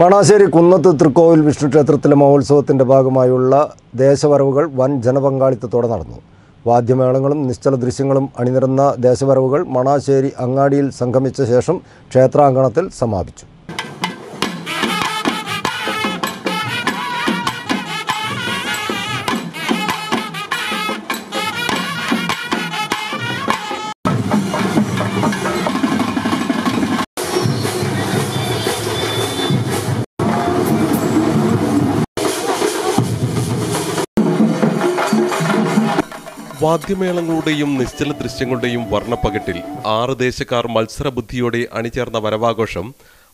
മണാശ്ശേരി കുന്നത്ത് തൃക്കോവിൽ വിഷ്ണു ക്ഷേത്രത്തിലെ മഹോത്സവത്തിന്റെ ഭാഗമായുള്ള ദേശവരവുകൾ വൻ ജനപങ്കാളിത്തത്തോടെ നടന്നു. വാദ്യമേളങ്ങളും നിശ്ചല ദൃശ്യങ്ങളും അണിനിരന്ന ദേശവരവുകൾ മണാശ്ശേരി അങ്ങാടിയിൽ സംഗമിച്ച ശേഷം ക്ഷേത്രാങ്കണത്തിൽ സമാപിച്ചു. വാദ്യമേളങ്ങളുടെയും നിശ്ചല ദൃശ്യങ്ങളുടെയും വർണപ്പകട്ടിൽ ആറ് ദേശക്കാർ മത്സരബുദ്ധിയോടെ അണിചേർന്ന വരവാഘോഷം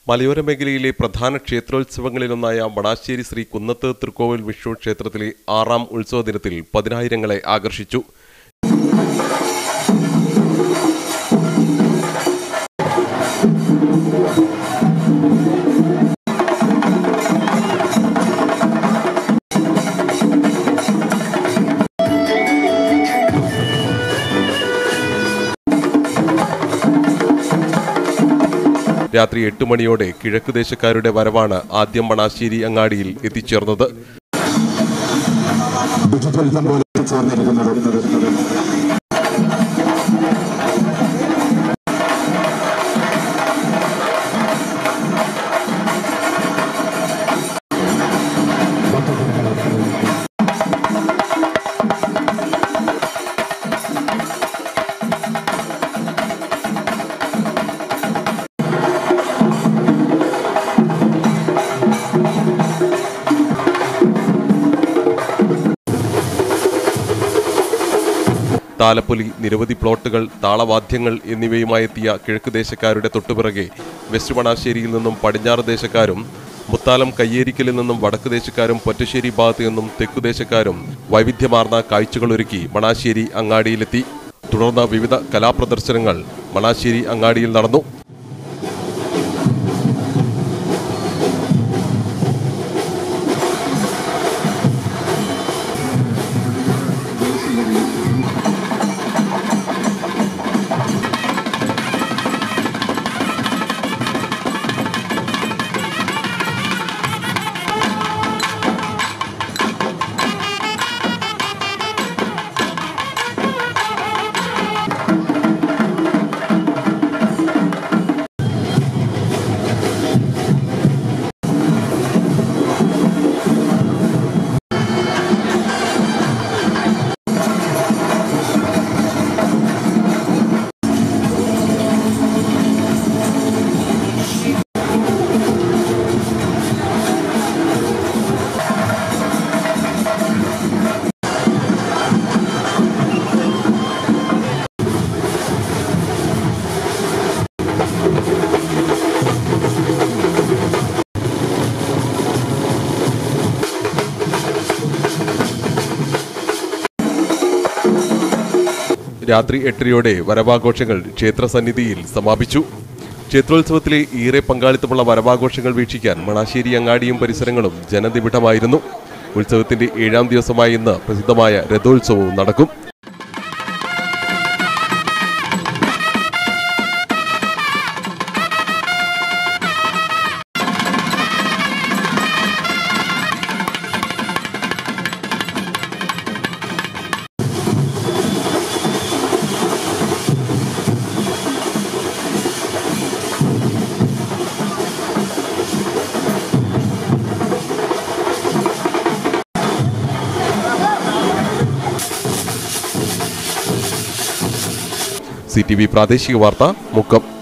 മലയോര മേഖലയിലെ പ്രധാന ക്ഷേത്രോത്സവങ്ങളിലൊന്നായ വടാശ്ശേരി ശ്രീ കുന്നത്ത് തൃക്കോവിൽ വിഷ്ണു ക്ഷേത്രത്തിലെ ആറാം ഉത്സവ ദിനത്തിൽ പതിനായിരങ്ങളെ ആകർഷിച്ചു. രാത്രി എട്ട് മണിയോടെ കിഴക്ക് ദേശക്കാരുടെ വരവാണ് ആദ്യം മണാശ്ശേരി അങ്ങാടിയിൽ എത്തിച്ചേർന്നത്. താലപ്പൊലി നിരവധി പ്ലോട്ടുകൾ താളവാദ്യങ്ങൾ എന്നിവയുമായി എത്തിയ കിഴക്ക് ദേശക്കാരുടെ തൊട്ടുപിറകെ വെസ്റ്റ് മണാശ്ശേരിയിൽ നിന്നും പടിഞ്ഞാറ് ദേശക്കാരും മുത്താലം കയ്യേരിക്കലിൽ നിന്നും വടക്ക് ദേശക്കാരും പൊറ്റശ്ശേരി ഭാഗത്തു നിന്നും തെക്കു ദേശക്കാരും വൈവിധ്യമാർന്ന കാഴ്ചകളൊരുക്കി മണാശ്ശേരി അങ്ങാടിയിലെത്തി. തുടർന്ന് വിവിധ കലാപ്രദർശനങ്ങൾ മണാശ്ശേരി അങ്ങാടിയിൽ നടന്നു. രാത്രി എട്ടരയോടെ വരവാഘോഷങ്ങൾ ക്ഷേത്രസന്നിധിയിൽ സമാപിച്ചു. ക്ഷേത്രോത്സവത്തിലെ ഏറെ പങ്കാളിത്തമുള്ള വരവാഘോഷങ്ങൾ വീക്ഷിക്കാൻ മണാശ്ശേരി അങ്ങാടിയും പരിസരങ്ങളും ജനനിബിഡമായിരുന്നു. ഉത്സവത്തിന്റെ ഏഴാം ദിവസമായ ഇന്ന് പ്രസിദ്ധമായ രഥോത്സവവും നടക്കും. സി പ്രാദേശിക വാർത്ത മുക്കം